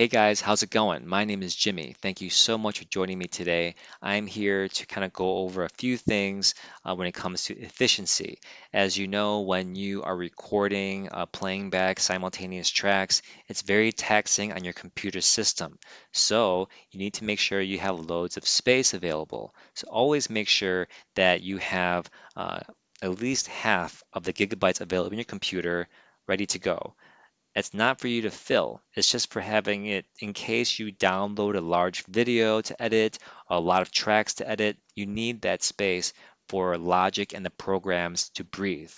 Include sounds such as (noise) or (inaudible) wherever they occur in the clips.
Hey guys, how's it going? My name is Jimmy. Thank you so much for joining me today. I'm here to kind of go over a few things uh, when it comes to efficiency. As you know, when you are recording, uh, playing back simultaneous tracks, it's very taxing on your computer system. So you need to make sure you have loads of space available. So always make sure that you have uh, at least half of the gigabytes available in your computer ready to go. It's not for you to fill. It's just for having it in case you download a large video to edit, a lot of tracks to edit. You need that space for Logic and the programs to breathe.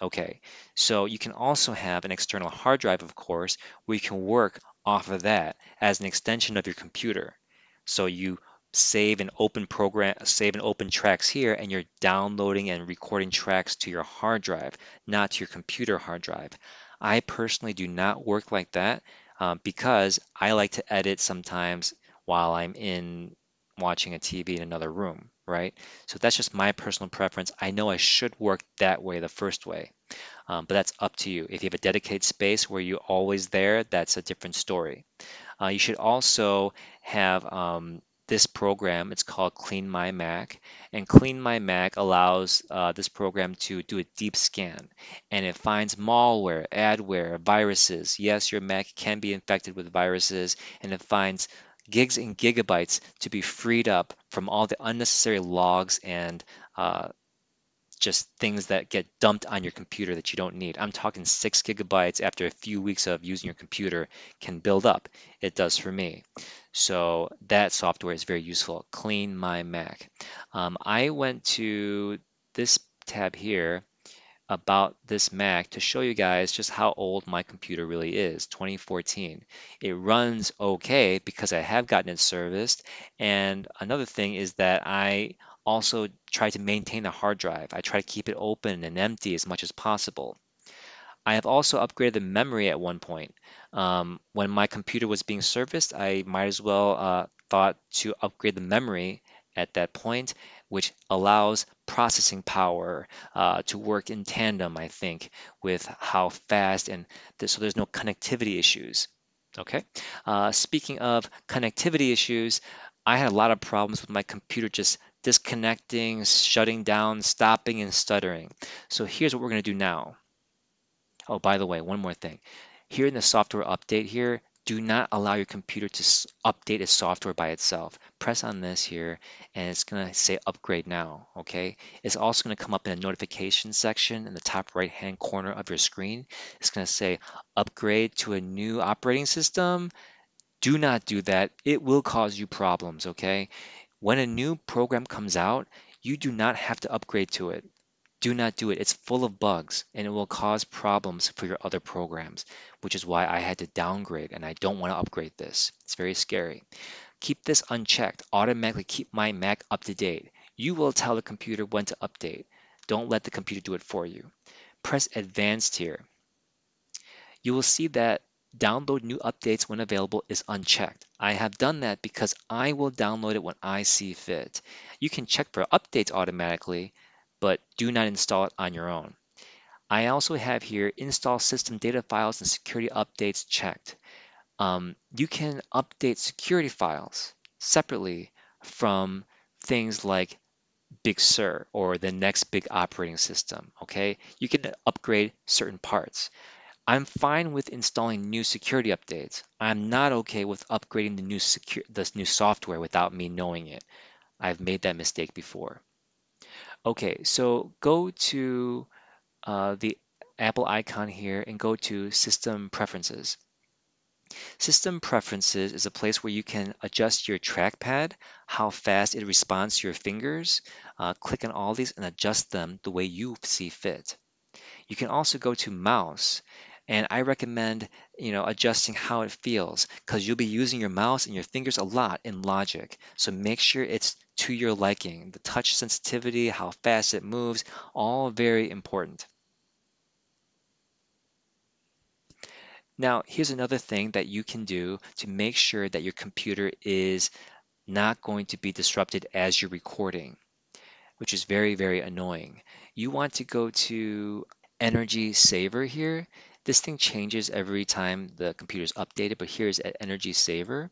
Okay, so you can also have an external hard drive, of course, where you can work off of that as an extension of your computer. So you save and open program, save and open tracks here, and you're downloading and recording tracks to your hard drive, not to your computer hard drive. I personally do not work like that um, because I like to edit sometimes while I'm in watching a TV in another room, right? So that's just my personal preference. I know I should work that way the first way, um, but that's up to you. If you have a dedicated space where you're always there, that's a different story. Uh, you should also have um, this program. It's called Clean My Mac. And Clean My Mac allows uh, this program to do a deep scan. And it finds malware, adware, viruses. Yes, your Mac can be infected with viruses. And it finds gigs and gigabytes to be freed up from all the unnecessary logs and uh, just things that get dumped on your computer that you don't need. I'm talking six gigabytes after a few weeks of using your computer can build up. It does for me. So that software is very useful. Clean My Mac. Um, I went to this tab here about this Mac to show you guys just how old my computer really is, 2014. It runs okay because I have gotten it serviced. And another thing is that I also try to maintain the hard drive. I try to keep it open and empty as much as possible. I have also upgraded the memory at one point. Um, when my computer was being serviced, I might as well uh, thought to upgrade the memory at that point, which allows processing power uh, to work in tandem, I think, with how fast and th so there's no connectivity issues. Okay. Uh, speaking of connectivity issues, I had a lot of problems with my computer just disconnecting, shutting down, stopping, and stuttering. So here's what we're going to do now. Oh, by the way, one more thing. Here in the software update here, do not allow your computer to update its software by itself. Press on this here and it's going to say upgrade now, okay? It's also going to come up in a notification section in the top right hand corner of your screen. It's going to say upgrade to a new operating system. Do not do that. It will cause you problems, okay? When a new program comes out, you do not have to upgrade to it. Do not do it. It's full of bugs and it will cause problems for your other programs, which is why I had to downgrade and I don't want to upgrade this. It's very scary. Keep this unchecked. Automatically keep my Mac up to date. You will tell the computer when to update. Don't let the computer do it for you. Press advanced here. You will see that download new updates when available is unchecked. I have done that because I will download it when I see fit. You can check for updates automatically, but do not install it on your own. I also have here install system data files and security updates checked. Um, you can update security files separately from things like Big Sur or the next big operating system, okay? You can upgrade certain parts. I'm fine with installing new security updates. I'm not okay with upgrading the new secure this new software without me knowing it. I've made that mistake before. Okay, so go to uh, the Apple icon here and go to System Preferences. System Preferences is a place where you can adjust your trackpad, how fast it responds to your fingers. Uh, click on all these and adjust them the way you see fit. You can also go to Mouse and I recommend, you know, adjusting how it feels because you'll be using your mouse and your fingers a lot in Logic. So make sure it's to your liking. The touch sensitivity, how fast it moves, all very important. Now, here's another thing that you can do to make sure that your computer is not going to be disrupted as you're recording, which is very, very annoying. You want to go to Energy Saver here This thing changes every time the computer is updated, but here's at Energy Saver.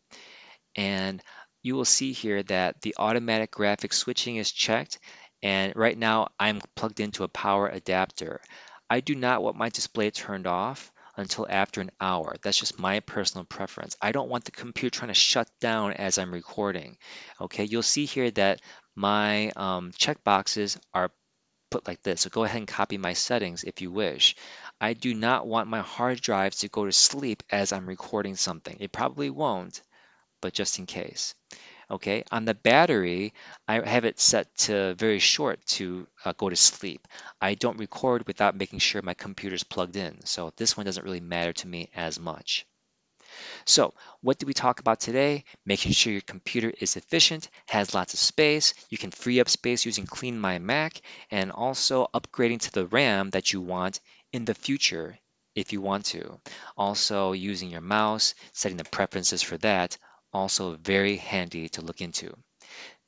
And you will see here that the automatic graphic switching is checked. And right now I'm plugged into a power adapter. I do not want my display turned off until after an hour. That's just my personal preference. I don't want the computer trying to shut down as I'm recording. Okay, you'll see here that my um, checkboxes are put like this. So go ahead and copy my settings if you wish. I do not want my hard drives to go to sleep as I'm recording something. It probably won't, but just in case. Okay, on the battery, I have it set to very short to uh, go to sleep. I don't record without making sure my computer is plugged in, so this one doesn't really matter to me as much. So what did we talk about today? Making sure your computer is efficient, has lots of space, you can free up space using Clean My Mac, and also upgrading to the RAM that you want in the future if you want to. Also using your mouse, setting the preferences for that, also very handy to look into.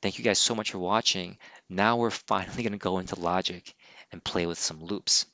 Thank you guys so much for watching. Now we're (laughs) finally going to go into Logic and play with some loops.